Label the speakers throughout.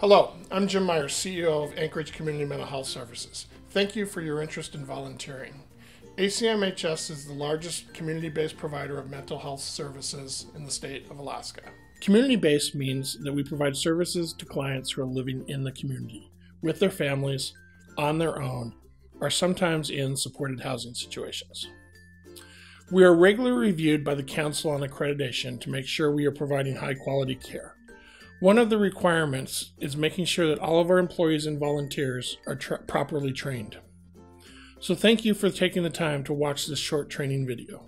Speaker 1: Hello, I'm Jim Myers, CEO of Anchorage Community Mental Health Services. Thank you for your interest in volunteering. ACMHS is the largest community based provider of mental health services in the state of Alaska. Community based means that we provide services to clients who are living in the community, with their families, on their own, or sometimes in supported housing situations. We are regularly reviewed by the Council on Accreditation to make sure we are providing high quality care. One of the requirements is making sure that all of our employees and volunteers are tra- properly trained. So, thank you for taking the time to watch this short training video.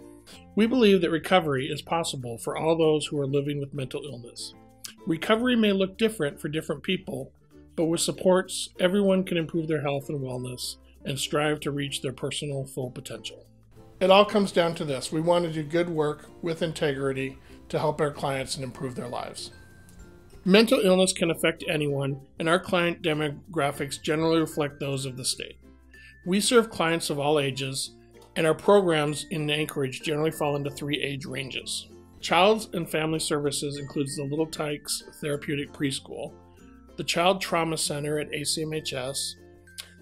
Speaker 1: We believe that recovery is possible for all those who are living with mental illness. Recovery may look different for different people, but with supports, everyone can improve their health and wellness and strive to reach their personal full potential. It all comes down to this we want to do good work with integrity to help our clients and improve their lives. Mental illness can affect anyone, and our client demographics generally reflect those of the state. We serve clients of all ages, and our programs in Anchorage generally fall into three age ranges. Child and Family Services includes the Little Tikes Therapeutic Preschool, the Child Trauma Center at ACMHS,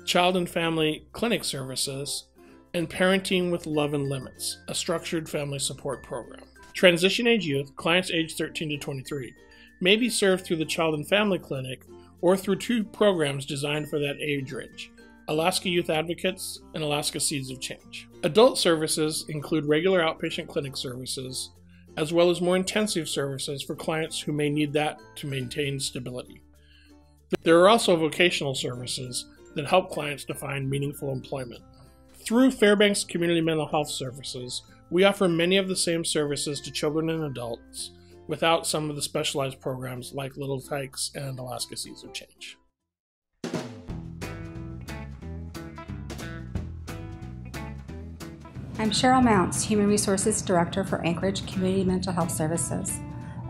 Speaker 1: Child and Family Clinic Services, and Parenting with Love and Limits, a structured family support program. Transition age youth, clients age 13 to 23, may be served through the Child and Family Clinic or through two programs designed for that age range Alaska Youth Advocates and Alaska Seeds of Change. Adult services include regular outpatient clinic services, as well as more intensive services for clients who may need that to maintain stability. There are also vocational services that help clients to find meaningful employment. Through Fairbanks Community Mental Health Services, we offer many of the same services to children and adults without some of the specialized programs like Little Tikes and Alaska Seeds of Change.
Speaker 2: I'm Cheryl Mounts, Human Resources Director for Anchorage Community Mental Health Services.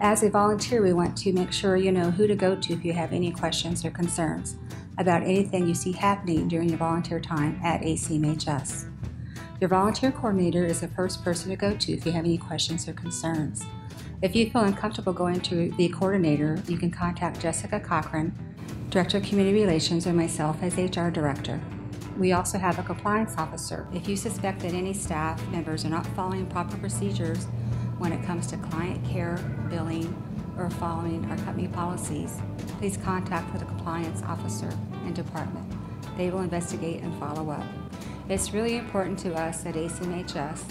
Speaker 2: As a volunteer, we want to make sure you know who to go to if you have any questions or concerns about anything you see happening during your volunteer time at ACMHS. Your volunteer coordinator is the first person to go to if you have any questions or concerns. If you feel uncomfortable going to the coordinator, you can contact Jessica Cochran, Director of Community Relations, or myself as HR Director. We also have a compliance officer. If you suspect that any staff members are not following proper procedures when it comes to client care, billing, or following our company policies, please contact the compliance officer and department. They will investigate and follow up. It's really important to us at ACMHS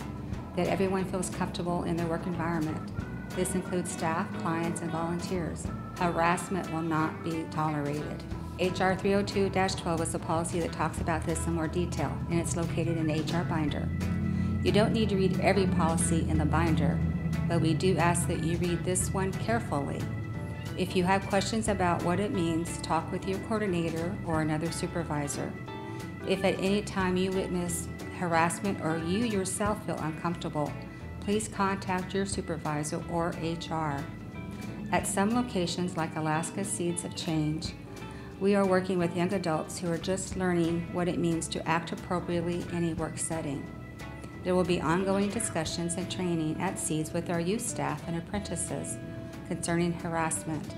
Speaker 2: that everyone feels comfortable in their work environment. This includes staff, clients, and volunteers. Harassment will not be tolerated. HR 302-12 is a policy that talks about this in more detail, and it's located in the HR binder. You don't need to read every policy in the binder, but we do ask that you read this one carefully. If you have questions about what it means, talk with your coordinator or another supervisor. If at any time you witness harassment or you yourself feel uncomfortable, please contact your supervisor or HR. At some locations, like Alaska Seeds of Change, we are working with young adults who are just learning what it means to act appropriately in a work setting. There will be ongoing discussions and training at Seeds with our youth staff and apprentices concerning harassment.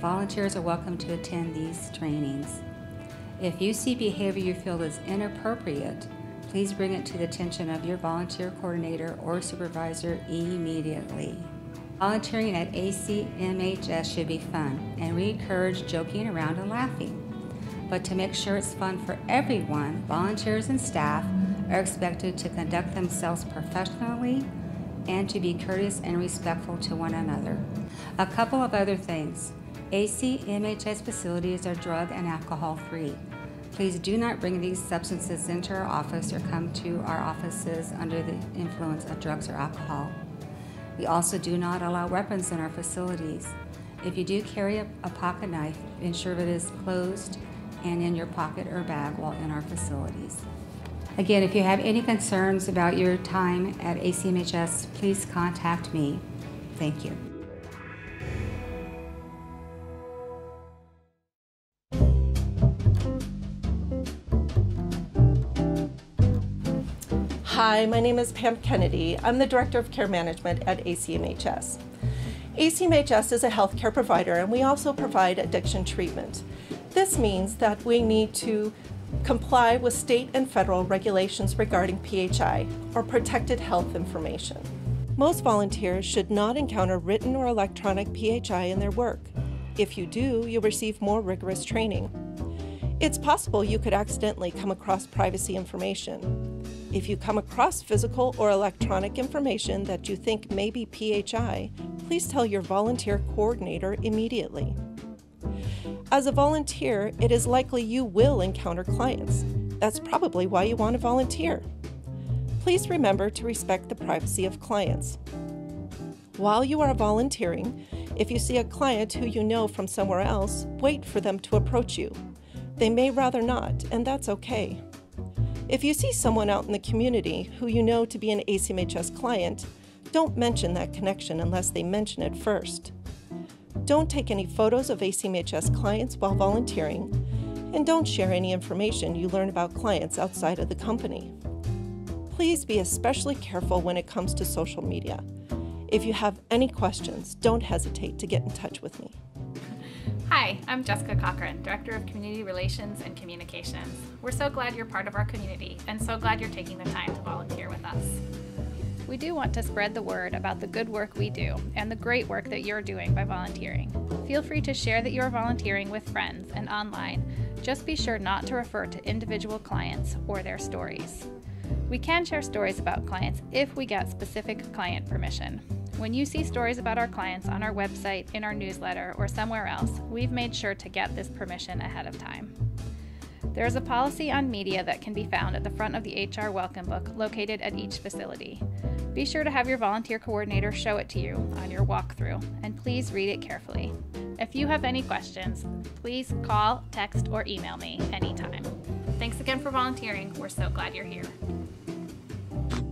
Speaker 2: Volunteers are welcome to attend these trainings. If you see behavior you feel is inappropriate, please bring it to the attention of your volunteer coordinator or supervisor immediately. Volunteering at ACMHS should be fun, and we encourage joking around and laughing. But to make sure it's fun for everyone, volunteers and staff are expected to conduct themselves professionally and to be courteous and respectful to one another. A couple of other things. ACMHS facilities are drug and alcohol free. Please do not bring these substances into our office or come to our offices under the influence of drugs or alcohol. We also do not allow weapons in our facilities. If you do carry a, a pocket knife, ensure it is closed and in your pocket or bag while in our facilities. Again, if you have any concerns about your time at ACMHS, please contact me. Thank you.
Speaker 3: Hi, my name is Pam Kennedy. I'm the Director of Care Management at ACMHS. ACMHS is a healthcare provider and we also provide addiction treatment. This means that we need to comply with state and federal regulations regarding PHI, or protected health information. Most volunteers should not encounter written or electronic PHI in their work. If you do, you'll receive more rigorous training. It's possible you could accidentally come across privacy information. If you come across physical or electronic information that you think may be PHI, please tell your volunteer coordinator immediately. As a volunteer, it is likely you will encounter clients. That's probably why you want to volunteer. Please remember to respect the privacy of clients. While you are volunteering, if you see a client who you know from somewhere else, wait for them to approach you. They may rather not, and that's okay. If you see someone out in the community who you know to be an ACMHS client, don't mention that connection unless they mention it first. Don't take any photos of ACMHS clients while volunteering, and don't share any information you learn about clients outside of the company. Please be especially careful when it comes to social media. If you have any questions, don't hesitate to get in touch with me.
Speaker 4: Hi, I'm Jessica Cochran, Director of Community Relations and Communications. We're so glad you're part of our community and so glad you're taking the time to volunteer with us. We do want to spread the word about the good work we do and the great work that you're doing by volunteering. Feel free to share that you're volunteering with friends and online. Just be sure not to refer to individual clients or their stories. We can share stories about clients if we get specific client permission. When you see stories about our clients on our website, in our newsletter, or somewhere else, we've made sure to get this permission ahead of time. There is a policy on media that can be found at the front of the HR Welcome Book located at each facility. Be sure to have your volunteer coordinator show it to you on your walkthrough, and please read it carefully. If you have any questions, please call, text, or email me anytime. Thanks again for volunteering. We're so glad you're here.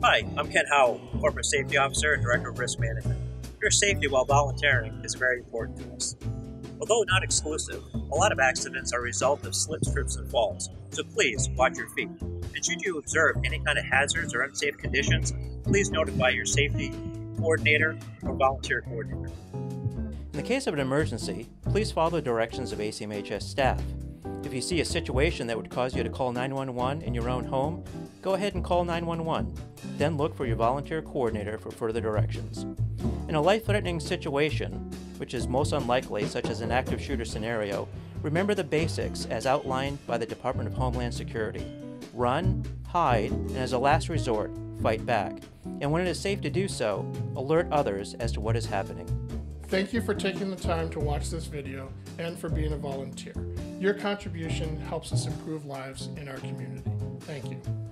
Speaker 5: Hi, I'm Ken Howell, Corporate Safety Officer and Director of Risk Management. Your safety while volunteering is very important to us. Although not exclusive, a lot of accidents are a result of slips, trips, and falls, so please watch your feet. And should you observe any kind of hazards or unsafe conditions, please notify your safety coordinator or volunteer coordinator.
Speaker 6: In the case of an emergency, please follow the directions of ACMHS staff. If you see a situation that would cause you to call 911 in your own home, go ahead and call 911. Then look for your volunteer coordinator for further directions. In a life threatening situation, which is most unlikely, such as an active shooter scenario, remember the basics as outlined by the Department of Homeland Security run, hide, and as a last resort, fight back. And when it is safe to do so, alert others as to what is happening.
Speaker 1: Thank you for taking the time to watch this video and for being a volunteer. Your contribution helps us improve lives in our community. Thank you.